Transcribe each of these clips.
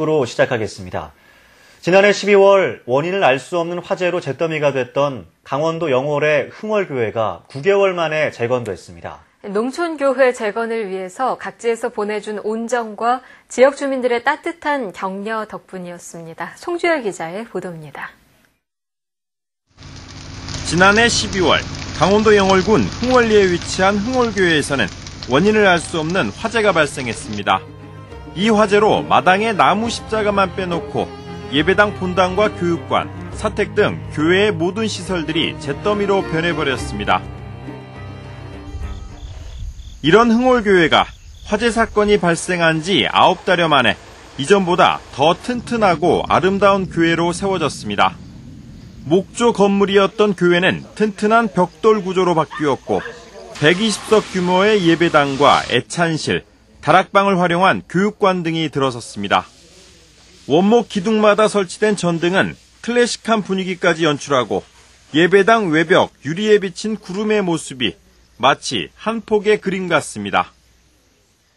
으로 시작하겠습니다. 지난해 12월 원인을 알 수 없는 화재로 잿더미가 됐던 강원도 영월의 흥월교회가 9개월 만에 재건됐습니다. 농촌교회 재건을 위해서 각지에서 보내준 온정과 지역 주민들의 따뜻한 격려 덕분이었습니다. 송주열 기자의 보도입니다. 지난해 12월 강원도 영월군 흥월리에 위치한 흥월교회에서는 원인을 알 수 없는 화재가 발생했습니다. 이 화재로 마당에 나무 십자가만 빼놓고 예배당 본당과 교육관, 사택 등 교회의 모든 시설들이 잿더미로 변해버렸습니다. 이런 흥월교회가 화재 사건이 발생한 지 9달여 만에 이전보다 더 튼튼하고 아름다운 교회로 세워졌습니다. 목조 건물이었던 교회는 튼튼한 벽돌 구조로 바뀌었고 120석 규모의 예배당과 애찬실, 다락방을 활용한 교육관 등이 들어섰습니다. 원목 기둥마다 설치된 전등은 클래식한 분위기까지 연출하고 예배당 외벽 유리에 비친 구름의 모습이 마치 한 폭의 그림 같습니다.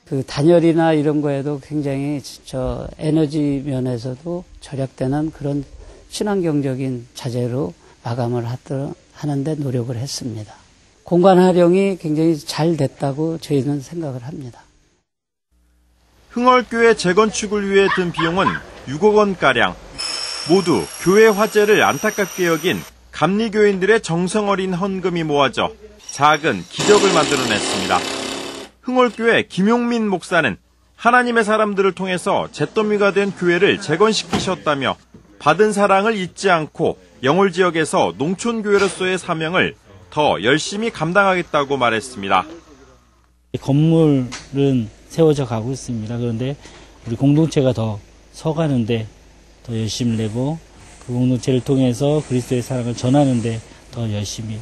그 단열이나 이런 거에도 굉장히 저 에너지 면에서도 절약되는 그런 친환경적인 자재로 마감을 하는데 노력을 했습니다. 공간 활용이 굉장히 잘 됐다고 저희는 생각을 합니다. 흥월교회 재건축을 위해 든 비용은 6억 원가량. 모두 교회 화재를 안타깝게 여긴 감리교인들의 정성 어린 헌금이 모아져 작은 기적을 만들어냈습니다. 흥월교회 김용민 목사는 하나님의 사람들을 통해서 잿더미가 된 교회를 재건시키셨다며 받은 사랑을 잊지 않고 영월 지역에서 농촌교회로서의 사명을 더 열심히 감당하겠다고 말했습니다. 건물은 세워져 가고 있습니다. 그런데 우리 공동체가 더 서가는데 더 열심히 내고 그 공동체를 통해서 그리스도의 사랑을 전하는데 더 열심히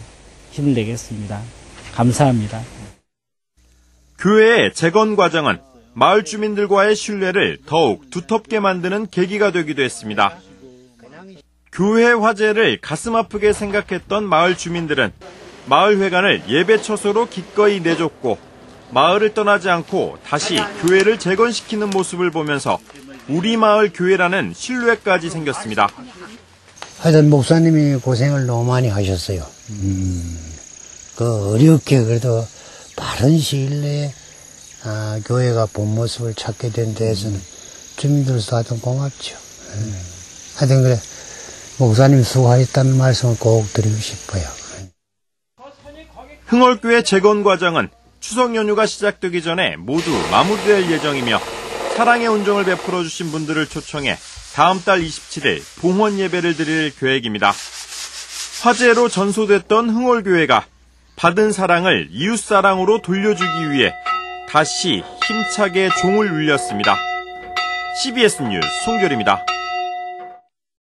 힘을 내겠습니다. 감사합니다. 교회의 재건 과정은 마을 주민들과의 신뢰를 더욱 두텁게 만드는 계기가 되기도 했습니다. 교회 화재를 가슴 아프게 생각했던 마을 주민들은 마을 회관을 예배 처소로 기꺼이 내줬고 마을을 떠나지 않고 다시 교회를 재건시키는 모습을 보면서 우리 마을 교회라는 신뢰까지 생겼습니다. 하여튼 목사님이 고생을 너무 많이 하셨어요. 음, 그 어렵게 그래도 빠른 시일 내에 아, 교회가 본 모습을 찾게 된 데에서는 주민들도 하여튼 고맙죠. 음. 하여튼 그래 목사님 수고하셨다는 말씀을 꼭 드리고 싶어요. 흥월교회 재건 과정은 추석 연휴가 시작되기 전에 모두 마무리될 예정이며 사랑의 온정을 베풀어 주신 분들을 초청해 다음 달 27일 봉헌 예배를 드릴 계획입니다. 화재로 전소됐던 흥월교회가 받은 사랑을 이웃사랑으로 돌려주기 위해 다시 힘차게 종을 울렸습니다. CBS 뉴스 송결입니다.